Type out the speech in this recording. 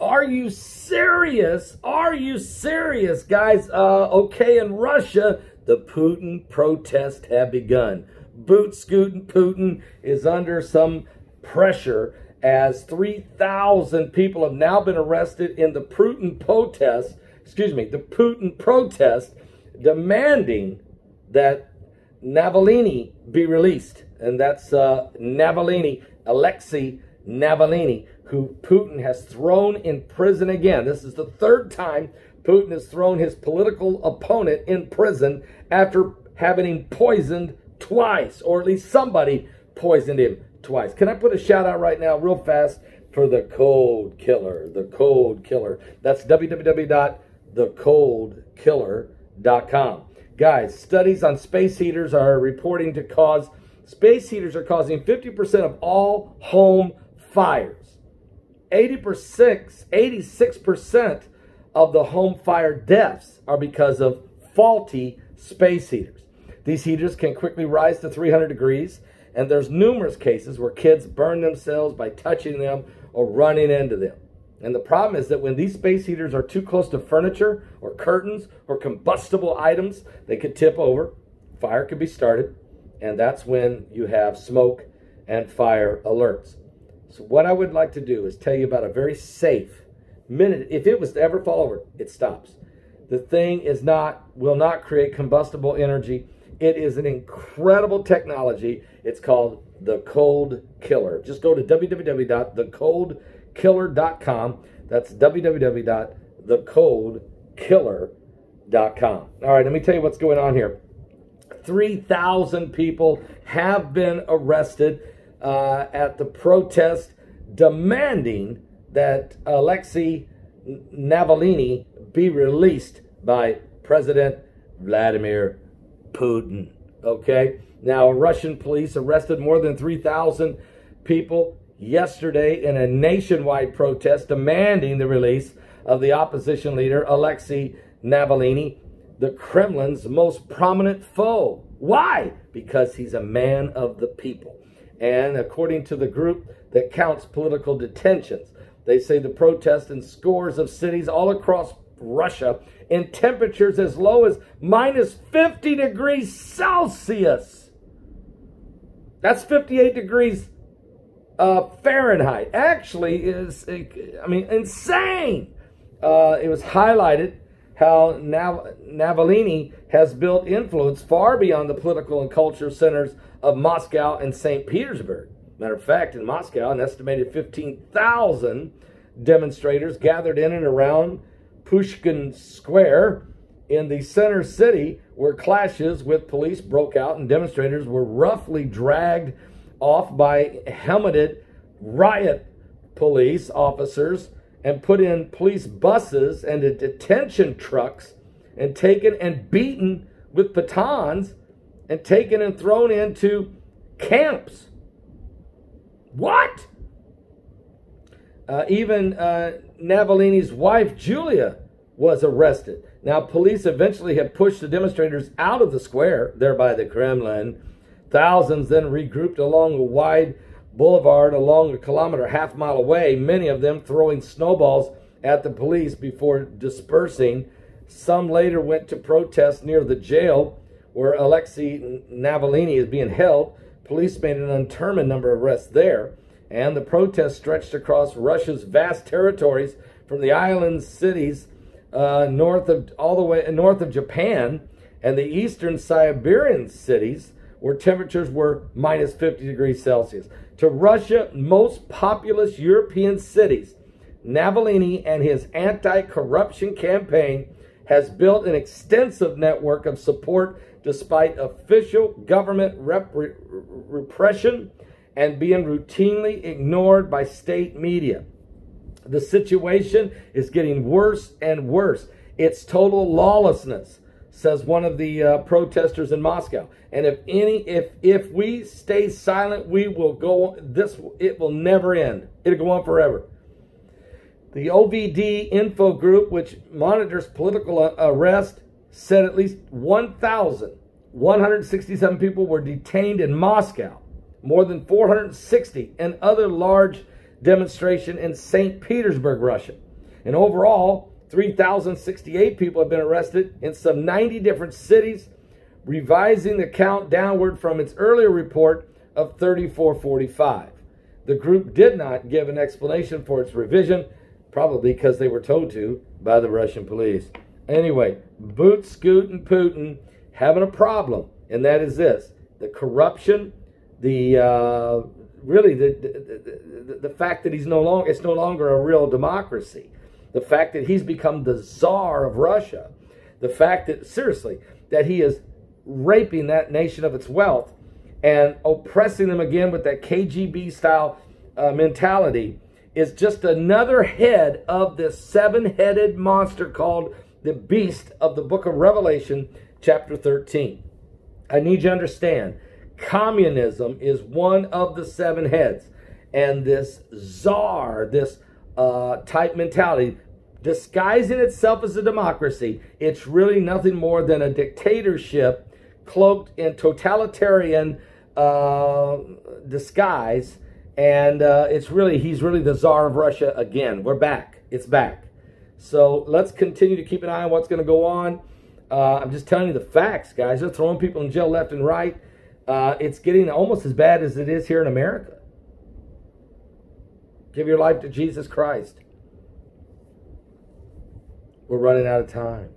Are you serious? Are you serious, guys? Uh, okay, in Russia, the Putin protests have begun. Boot scooting Putin is under some pressure as 3,000 people have now been arrested in the Putin protest, excuse me, the Putin protest demanding that Navalny be released. And that's uh, Navalny, Alexei Navalny, who Putin has thrown in prison again. This is the third time Putin has thrown his political opponent in prison after having him poisoned twice, or at least somebody poisoned him twice. Can I put a shout out right now, real fast, for the Cold Killer? The Cold Killer. That's www.thecoldkiller.com. Guys, studies on space heaters are reporting to cause, space heaters are causing 50% of all home fires. 80%, 86% of the home fire deaths are because of faulty space heaters. These heaters can quickly rise to 300 degrees, and there's numerous cases where kids burn themselves by touching them or running into them. And the problem is that when these space heaters are too close to furniture or curtains or combustible items, they could tip over, fire could be started, and that's when you have smoke and fire alerts. So what I would like to do is tell you about a very safe minute. If it was to ever fall over, it stops. The thing is not, will not create combustible energy. It is an incredible technology. It's called the Cold Killer. Just go to www.thecoldkiller.com. That's www.thecoldkiller.com. All right, let me tell you what's going on here. 3,000 people have been arrested uh, at the protest demanding that Alexei Navalny be released by President Vladimir Putin. Okay? Now, Russian police arrested more than 3,000 people yesterday in a nationwide protest demanding the release of the opposition leader, Alexei Navalny, the Kremlin's most prominent foe. Why? Because he's a man of the people. And according to the group that counts political detentions, they say the protests in scores of cities all across Russia in temperatures as low as minus 50 degrees Celsius. That's 58 degrees uh, Fahrenheit. Actually, is I mean insane. Uh, it was highlighted how Nav- Navalny has built influence far beyond the political and cultural centers of Moscow and St. Petersburg. Matter of fact, in Moscow, an estimated 15,000 demonstrators gathered in and around Pushkin Square in the center city where clashes with police broke out and demonstrators were roughly dragged off by helmeted riot police officers and put in police buses and detention trucks and taken and beaten with batons and taken and thrown into camps. What? Uh, even uh, Navalny's wife, Julia, was arrested. Now, police eventually had pushed the demonstrators out of the square, there by the Kremlin. Thousands then regrouped along a wide boulevard along a kilometer, half mile away, many of them throwing snowballs at the police before dispersing. Some later went to protest near the jail where Alexei Navalny is being held. Police made an undetermined number of arrests there, and the protests stretched across Russia's vast territories from the island cities uh, north of all the way north of Japan and the eastern Siberian cities where temperatures were minus 50 degrees Celsius. To Russia, most populous European cities, Navalny and his anti-corruption campaign has built an extensive network of support despite official government rep repression and being routinely ignored by state media. The situation is getting worse and worse. It's total lawlessness, says one of the uh, protesters in Moscow. And if any, if if we stay silent, we will go. This it will never end. It'll go on forever. The OVD Info Group, which monitors political uh, arrest, said at least 1,167 people were detained in Moscow, more than 460 in other large demonstration in St. Petersburg, Russia. And overall, 3,068 people have been arrested in some 90 different cities, revising the count downward from its earlier report of 3445. The group did not give an explanation for its revision, probably because they were told to by the Russian police. Anyway, Boot, Scoot, and Putin having a problem, and that is this the corruption, the uh, really the, the, the, the fact that he's no longer it's no longer a real democracy the fact that he's become the czar of Russia, the fact that, seriously, that he is raping that nation of its wealth and oppressing them again with that KGB style uh, mentality is just another head of this seven headed monster called the beast of the book of Revelation, chapter 13. I need you to understand communism is one of the seven heads. And this czar, this uh, type mentality, disguising itself as a democracy, it's really nothing more than a dictatorship cloaked in totalitarian uh, disguise. And uh, it's really, he's really the czar of Russia again. We're back. It's back. So let's continue to keep an eye on what's going to go on. Uh, I'm just telling you the facts, guys. They're throwing people in jail left and right. Uh, it's getting almost as bad as it is here in America. Give your life to Jesus Christ. We're running out of time.